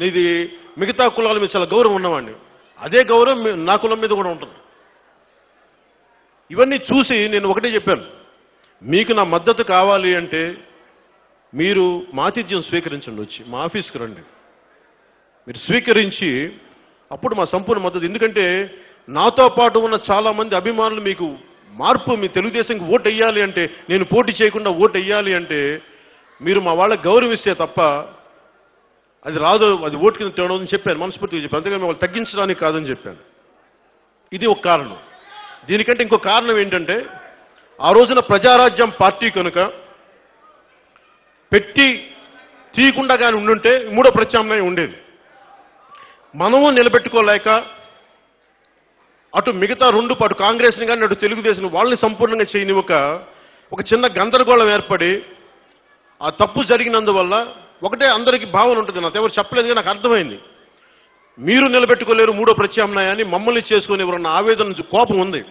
నీది మిగతా కులాల మీద చాలా గౌరవం ఉన్నవాడిని. అదే గౌరవం నా కులం మీద కూడా ఉంటుంది. ఇవన్నీ చూసి నేను ఒకటే చెప్పాను. మీకు నా మద్దతు కావాలి అంటే మీరు మాతిథ్యం స్వీకరించండి వచ్చి మా ఆఫీస్కి రండి. మీరు స్వీకరించి అప్పుడు మా సంపూర్ణ మద్దతు. ఎందుకంటే నాతో పాటు ఉన్న చాలా మంది అభిమానులు మీకు మార్పు మీ తెలుగుదేశంకి ఓటు వేయాలి అంటే నేను పోటీ చేయకుండా ఓటు వేయాలి అంటే మీరు మా వాళ్ళకి గౌరవిస్తే తప్ప అది రాదు అది ఓటు కింద టర్న్ అవుతుందని చెప్పాను మనస్ఫూర్తిగా చెప్పాను. అంతేగాని వాళ్ళు తగ్గించడానికి కాదని చెప్పాను. ఇది ఒక కారణం. దీనికంటే ఇంకో కారణం ఏంటంటే ఆ రోజున ప్రజారాజ్యం పార్టీ కనుక పెట్టి తీయకుండా కానీ ఉండుంటే మూడో ప్రత్యామ్నాయం ఉండేది. మనము నిలబెట్టుకోలేక అటు మిగతా రెండు అటు కాంగ్రెస్ని కానీ అటు తెలుగుదేశం వాళ్ళని సంపూర్ణంగా చేయని ఒక ఒక చిన్న గందరగోళం ఏర్పడి ఆ తప్పు జరిగినందువల్ల ఒకటే అందరికీ భావన ఉంటుంది. నాకు ఎవరు చెప్పలేదు నాకు అర్థమైంది. మీరు నిలబెట్టుకోలేరు మూడో ప్రత్యామ్నాయాన్ని మమ్మల్ని చేసుకుని ఎవరన్న ఆవేదన నుంచి కోపం ఉంది?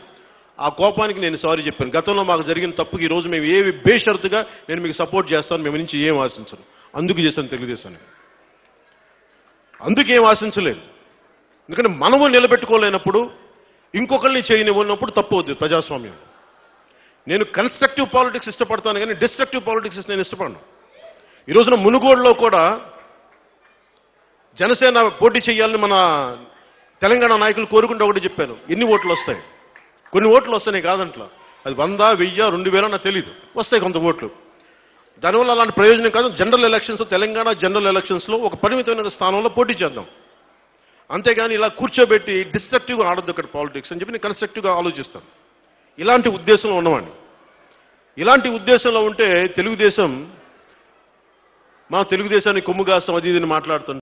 ఆ కోపానికి నేను సారీ చెప్పాను. గతంలో మాకు జరిగిన తప్పుకి ఈ రోజు మేము ఏవి బేషరతుగా నేను మీకు సపోర్ట్ చేస్తాను మేము నుంచి ఏం ఆశించను. అందుకు చేశాను తెలుగుదేశాన్ని అందుకేం ఆశించలేదు. ఎందుకంటే మనము నిలబెట్టుకోలేనప్పుడు ఇంకొకరిని చేయనివ్వనప్పుడు తప్పు అవుతుంది ప్రజాస్వామ్యం. నేను కన్స్ట్రక్టివ్ పాలిటిక్స్ ఇష్టపడతాను కానీ డిస్ట్రక్టివ్ పాలిటిక్స్ నేను ఇష్టపడను. ఈ రోజున మునుగోడులో కూడా జనసేన పోటీ చేయాలని మన తెలంగాణ నాయకులు కోరుకుంటే ఒకటి చెప్పారు ఎన్ని ఓట్లు వస్తాయి? కొన్ని ఓట్లు వస్తాయి కాదంట్లో. అది వంద వెయ్యి రెండు వేల నాకు తెలియదు వస్తాయి కొంత ఓట్లు. దానివల్ల అలాంటి ప్రయోజనం కాదు. జనరల్ ఎలక్షన్స్ తెలంగాణ జనరల్ ఎలక్షన్స్లో ఒక పరిమితమైన స్థానంలో పోటీ చేద్దాం. అంతేగాని ఇలా కూర్చోబెట్టి డిస్ట్రక్టివ్గా ఆడద్దు అక్కడ పాలిటిక్స్ అని చెప్పి నేను కన్స్ట్రక్టివ్గా ఆలోచిస్తాను. ఇలాంటి ఉద్దేశంలో ఉన్నవాడిని. ఇలాంటి ఉద్దేశంలో ఉంటే తెలుగుదేశం మా తెలుగుదేశాన్ని కొమ్ము కాస్తాం అది ఇది మాట్లాడుతుంది.